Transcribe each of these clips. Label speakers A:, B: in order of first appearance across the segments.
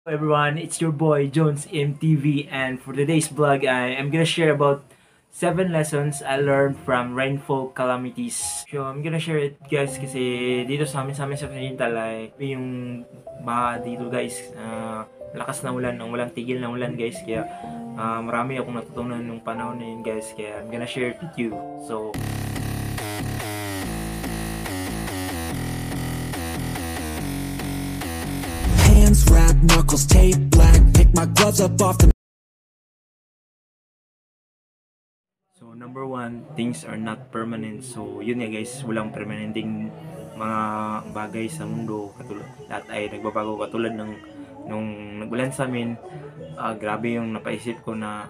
A: Hello everyone, it's your boy Jones MTV and for today's vlog I am gonna share about 7 lessons I learned from rainfall calamities. So I'm gonna share it guys kasi dito sa amin sa amin sa Oriental ay yung baha dito guys. Uh, lakas na ulan, ang walang tigil na ulan guys. Kaya uh, marami akong natutunan nung panahon na yun guys. Kaya I'm gonna share it with you. So
B: Wrapped, knuckles taped black Pick my gloves up off the
A: So number one, things are not permanent. So yun nga guys, walang permanenteng mga bagay sa mundo. Katulad, lahat ay nagbabago katulad ng nung nagulan sa amin. ah, grabe yung napaisip ko na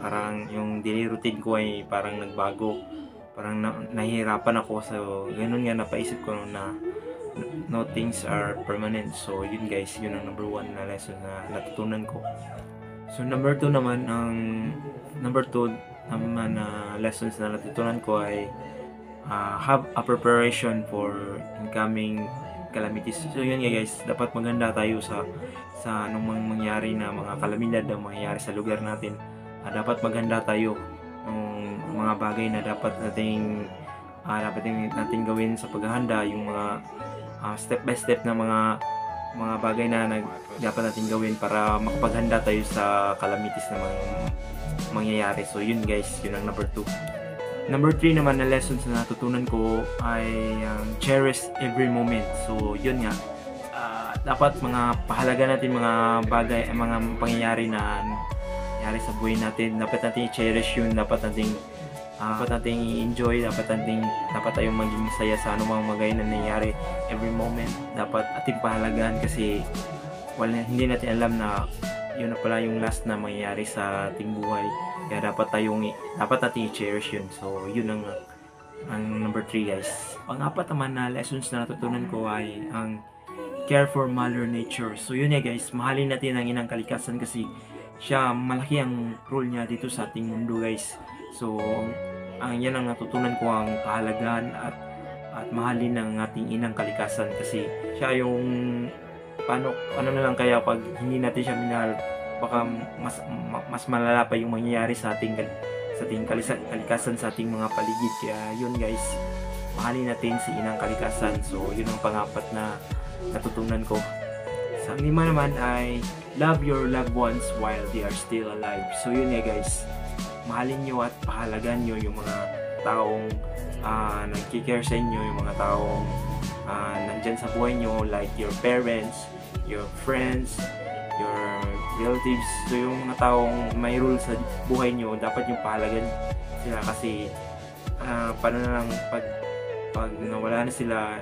A: parang yung daily routine ko ay parang nagbago. Parang na, nahihirapan ako. So ganun nga napaisip ko na no things are permanent. So yun guys, yun ang number one na lesson na natutunan ko. So number two naman, ang number two naman na lessons na natutunan ko ay uh, have a preparation for incoming calamities. So yun nga guys, dapat maganda tayo sa sa anong mang mangyari na mga kalamidad na mangyayari sa lugar natin. Ah, dapat maganda tayo ng mga bagay na dapat nating ah, dapat nating gawin sa paghahanda, yung mga ah, step by step na mga mga bagay na nag, dapat natin gawin para makapaghanda tayo sa calamities na mga mangyayari. So yun guys, yun ang number 2. Number 3 naman na lessons na natutunan ko ay um, cherish every moment. So yun nga, ah, dapat mga pahalaga natin mga bagay, eh, mga pangyayari na nangyari sa buhay natin. Dapat natin i-cherish yun, dapat nating ah, dapat nating i-enjoy, dapat nating dapat tayong maging masaya sa anumang bagay na nangyayari every moment. Dapat ating pahalagahan kasi wala hindi natin alam na yun na pala yung last na mangyayari sa ating buhay. Kaya dapat tayong dapat natin i-cherish yun. So, yun ang ang number 3 guys. Pang-apat naman na lessons na natutunan ko ay ang care for mother nature. So, yun ya guys, mahalin natin ang inang kalikasan kasi siya malaki ang role niya dito sa ating mundo guys. So, ang yan ang natutunan ko ang kahalagahan at at mahalin ang ating inang kalikasan. Kasi siya yung paano ano na lang kaya pag hindi natin siya minahal baka mas ma- mas malala pa yung mangyayari sa ating sa ating kalisa, kalikasan sa ating mga paligid. Kaya yun guys mahalin natin si inang kalikasan. So yun ang pangapat na natutunan ko. Sa lima naman ay love your loved ones while they are still alive. So yun eh guys mahalin nyo at pahalagan nyo yung mga taong uh, nagkikare sa inyo yung mga taong uh, nandyan sa buhay nyo like your parents, your friends, your relatives. So yung mga taong may role sa buhay nyo, dapat yung pahalagan sila kasi uh, paano na lang pag, pag nawala na sila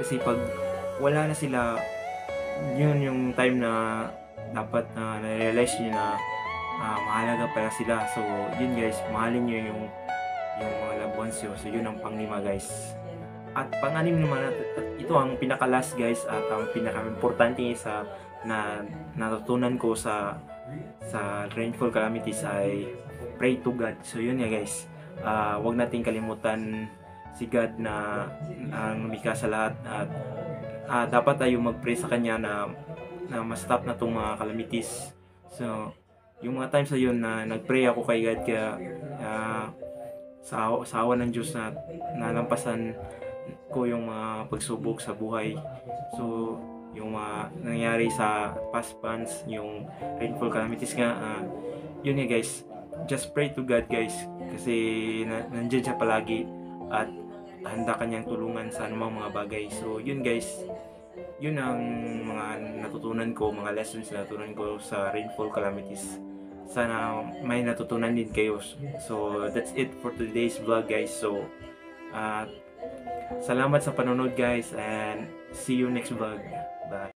A: kasi pag wala na sila yun yung time na dapat na na-realize nyo na uh, mahalaga pala sila. So yun guys, mahalin nyo yung yung mga loved ones nyo. So yun ang panglima guys. At pang-anim naman, ito ang pinaka-last guys at ang pinaka-importante sa na natutunan ko sa sa rainfall calamities ay pray to God. So yun nga guys, uh, wag nating kalimutan si God na ang lumikha sa lahat at uh, dapat tayo mag-pray sa Kanya na na ma-stop na itong mga calamities. So, yung mga times na yun na nag-pray ako kay God kaya uh, sa, sa awa ng Diyos na nalampasan ko yung mga pagsubok sa buhay. So, yung mga nangyari sa past months, yung rainfall calamities nga, ah, yun nga guys, just pray to God guys, kasi na, nandyan siya palagi at handa kanyang tulungan sa anumang mga bagay. So, yun guys, yun ang mga natutunan ko, mga lessons na natutunan ko sa rainfall calamities. Sana may natutunan din kayo. So, that's it for today's vlog guys. So, uh, salamat sa panonood guys and see you next vlog. Bye.